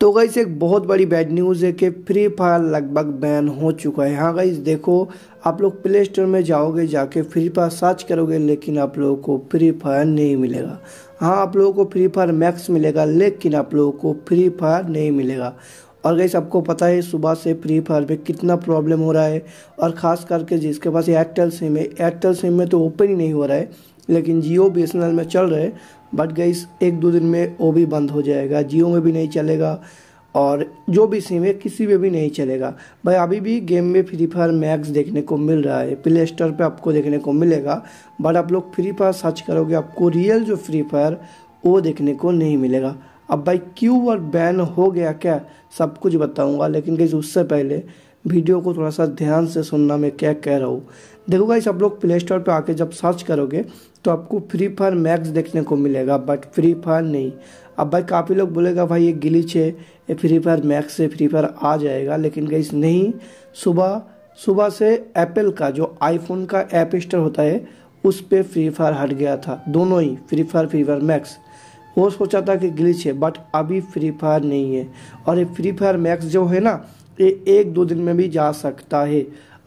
तो गाइस एक बहुत बड़ी बैड न्यूज़ है कि फ्री फायर लगभग बैन हो चुका है। हाँ गाइस देखो, आप लोग प्ले स्टोर में जाओगे, जाके फ्री फायर सर्च करोगे, लेकिन आप लोगों को फ्री फायर नहीं मिलेगा। हाँ आप लोगों को फ्री फायर मैक्स मिलेगा, लेकिन आप लोगों को फ्री फायर नहीं मिलेगा। और गई आपको पता है, सुबह से फ्री फायर में कितना प्रॉब्लम हो रहा है। और ख़ास करके जिसके पास एयरटेल सिम है एयरटेल सिम में तो ओपन ही नहीं हो रहा है। लेकिन जियो बी में चल रहे बट गई एक दो दिन में वो भी बंद हो जाएगा। जियो में भी नहीं चलेगा और जो भी सिम है, किसी में भी नहीं चलेगा। भाई, अभी भी गेम में फ्री फायर मैक्स देखने को मिल रहा है। प्ले स्टोर पर आपको देखने को मिलेगा बट आप लोग फ्री फायर सर्च करोगे, आपको रियल जो फ्री फायर वो देखने को नहीं मिलेगा। अब भाई क्यों और बैन हो गया क्या? सब कुछ बताऊँगा, लेकिन गई उससे पहले वीडियो को थोड़ा सा ध्यान से सुनना मैं क्या कह रहा हूँ। देखो गाइस आप लोग प्ले स्टोर पर आके जब सर्च करोगे तो आपको फ्री फायर मैक्स देखने को मिलेगा बट फ्री फायर नहीं। अब भाई, काफ़ी लोग बोलेगा, भाई, ये गिलीच है, ये फ्री फायर मैक्स से फ्री फायर आ जाएगा। लेकिन गाइस नहीं। सुबह सुबह से एप्पल का, जो आईफोन का ऐप स्टोर होता है, उस पर फ्री फायर हट गया था। दोनों ही Free Fire Free Fire Max वो सोचा था कि ग्लिच है बट अभी फ्री फायर नहीं है। और ये फ्री फायर मैक्स जो है ना एक दो दिन में भी जा सकता है।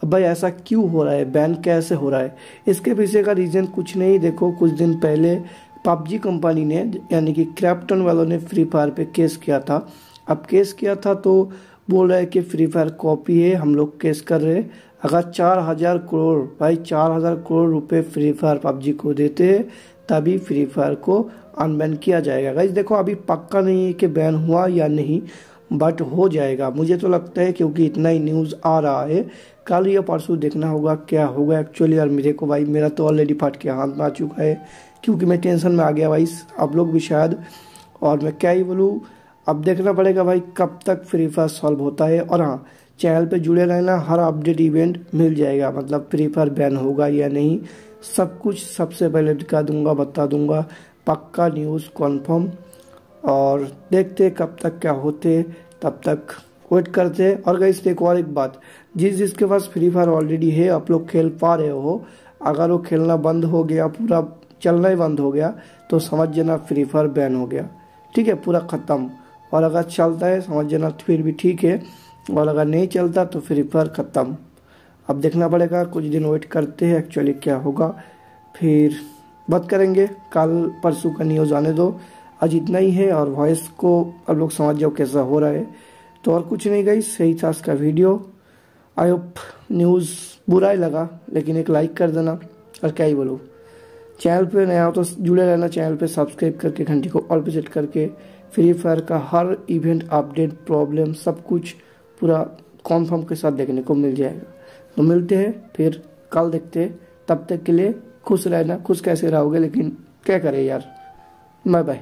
अब भाई ऐसा क्यों हो रहा है? बैन कैसे हो रहा है? इसके पीछे का रीज़न कुछ नहीं। देखो, कुछ दिन पहले पबजी कंपनी ने, यानी कि क्रैप्टन वालों ने फ्री फायर पे केस किया था। अब केस किया था तो बोल रहा कि फ्री फायर कॉपी है, हम लोग केस कर रहे हैं। अगर चार हज़ार करोड़, भाई चार हज़ार करोड़ रुपए फ्री फायर पबजी को देते हैं, तभी फ्री फायर को अनबैन किया जाएगा। गाइज़ देखो, अभी पक्का नहीं है कि बैन हुआ या नहीं। बट हो जाएगा। मुझे तो लगता है क्योंकि इतना ही न्यूज़ आ रहा है, कल या परसों देखना होगा क्या होगा एक्चुअली और मेरे को भाई, मेरा तो ऑलरेडी फट के हाथ में आ चुका है, क्योंकि मैं टेंशन में आ गया भाई। आप लोग भी शायद, और मैं क्या ही बोलूँ, अब देखना पड़ेगा भाई कब तक फ्री फायर सॉल्व होता है। और हाँ चैनल पे जुड़े रहना, हर अपडेट इवेंट मिल जाएगा। मतलब फ्री फायर बैन होगा या नहीं, सब कुछ सबसे पहले दिखा दूँगा, बता दूँगा। पक्का न्यूज़ कॉन्फर्म और देखते कब तक क्या होते, तब तक वेट करते। और गई एक और एक बात, जिस जिसके पास फ्री फायर ऑलरेडी है, आप लोग खेल पा रहे हो, अगर वो खेलना बंद हो गया, पूरा चलना ही बंद हो गया तो समझ जाना फ्री फायर बैन हो गया। ठीक है, पूरा ख़त्म। और अगर चलता है, समझ जाना फिर भी ठीक है। और अगर नहीं चलता तो फ्री फायर ख़त्म। अब देखना पड़ेगा, कुछ दिन वेट करते हैं एक्चुअली क्या होगा। फिर बात करेंगे, कल परसों का न्यूज़ आने दो। आज इतना ही है और वॉइस को अब लोग समझ जाओ कैसा हो रहा है। तो और कुछ नहीं गई सही था इसका वीडियो आई होप न्यूज़ बुरा ही लगा, लेकिन एक लाइक कर देना। और क्या ही बोलो। चैनल पे नया हो तो जुड़े रहना चैनल पे सब्सक्राइब करके, घंटी को ऑल पे सेट करके। फ्री फायर का हर इवेंट अपडेट प्रॉब्लम सब कुछ पूरा कॉन्फर्म के साथ देखने को मिल जाएगा। तो मिलते हैं, फिर कल देखते तब तक के लिए खुश रहना, खुश कैसे रहोगे, लेकिन क्या करें यार। Bye bye